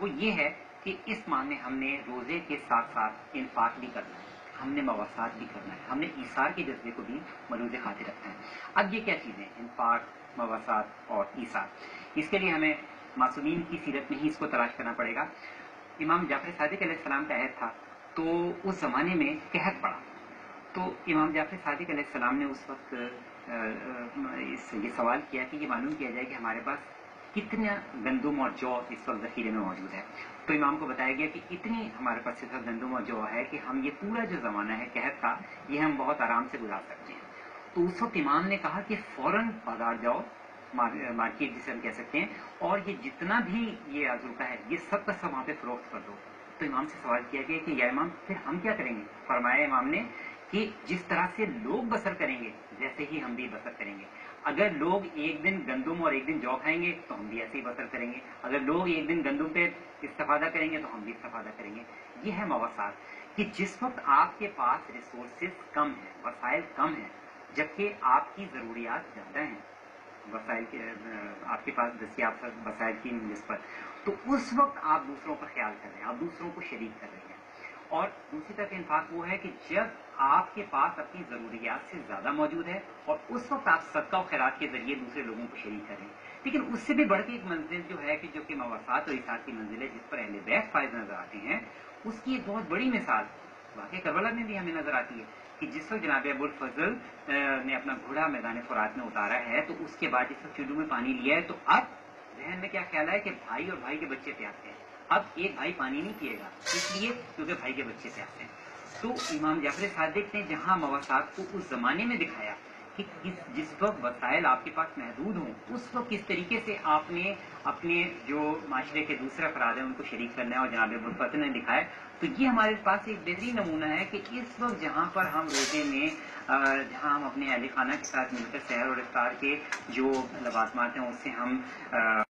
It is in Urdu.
وہ یہ ہے کہ اس ماہ میں ہم نے روزے کے ساتھ ساتھ انفاق بھی کرنا ہے، ہم نے مواسات بھی کرنا ہے، ہم نے ایثار کے جذبے کو بھی ملوز خاطر رکھنا ہے۔ اب یہ کیا چیزیں انفاق مواسات اور ایثار۔ اس کے لیے ہمیں معصومین کی سیرت میں ہی اس کو تلاش کرنا پڑے گا۔ امام جعفر صادق علیہ السلام کا عہد تھا، تو اس زمانے میں قحط پڑا۔ تو امام جعفر صادق علیہ السلام نے اس وقت اس، یہ سوال کیا کہ یہ معلوم کیا جائے کہ ہمارے پاس کتنا گندم اور جو اس وقت ذخیرے میں موجود ہے؟ تو امام کو بتایا گیا کہ اتنی ہمارے پاس اس وقت گندم اور جو ہے کہ ہم یہ پورا جو زمانہ ہے قحط کا، یہ ہم بہت آرام سے گزار سکتے ہیں۔ تو اس وقت امام نے کہا کہ فوراً بازار جاؤ مارکیٹ جسے ہم کہہ سکتے ہیں، اور یہ جتنا بھی یہ آزوکا ہے، یہ سب کا سب وہاں پہ فروخت کر دو۔ تو امام سے سوال کیا گیا کہ یا امام، پھر ہم کیا کریں گے؟ فرمایا امام نے کہ جس طرح سے لوگ بسر کریں گے، جیسے ہی ہم بھی بسر کریں گے۔ اگر لوگ ایک دن گندم اور ایک دن جو کھائیں گے، تو ہم بھی ایسے ہی بسر کریں گے۔ اگر لوگ ایک دن گندم پہ استفادہ کریں گے، تو ہم بھی استفادہ کریں گے۔ یہ ہے موساد کہ جس وقت آپ کے پاس ریسورسز کم ہیں، وسائل کم ہیں، جبکہ آپ کی ضروریات زیادہ ہیں، وسائل کے، آپ کے پاس دستیاب وسائل کی نسبت تو اس وقت آپ دوسروں کا خیال کر رہے ہیں، آپ دوسروں کو شریک کر رہے ہیں۔ اور دوسری طرف انفاق وہ ہے کہ جب آپ کے پاس اپنی ضروریات سے زیادہ موجود ہے اور اس وقت آپ صدقہ و خیرات کے ذریعے دوسرے لوگوں کو شریک کریں، لیکن اس سے بھی بڑھ کے ایک منزل جو ہے کہ جو کہ موافات اور اثار کی منزل ہے، جس پر اہل بیت فائز نظر آتے ہیں، اس کی ایک بہت بڑی مثال واقعی کربلا میں بھی ہمیں نظر آتی ہے کہ جس وقت جناب ابو الفضل نے اپنا گھوڑا میدان فرات میں اتارا ہے، تو اس کے بعد جس وقت چلو میں پانی لیا ہے، تو اب ذہن میں کیا خیال ہے کہ بھائی اور بھائی کے بچے پیاسے ہیں اب ایک بھائی پانی نہیں پیے گا، اس لیے کیونکہ بھائی کے بچے پیاسے ہیں۔ تو امام جعفر صادق نے جہاں مواسات کو اس زمانے میں دکھایا کہ جس وقت وسائل آپ کے پاس محدود ہوں، اس وقت کس طریقے سے آپ نے اپنے جو معاشرے کے دوسرے افراد ہیں، ان کو شریک کرنا ہے اور جناب الفت نے دکھایا۔ تو یہ ہمارے پاس ایک بہترین نمونہ ہے کہ اس وقت جہاں پر ہم روزے میں جہاں ہم اپنے اہل خانہ کے ساتھ مل کر سحر اور افطار کے جو لباسمات ہیں، اس سے ہم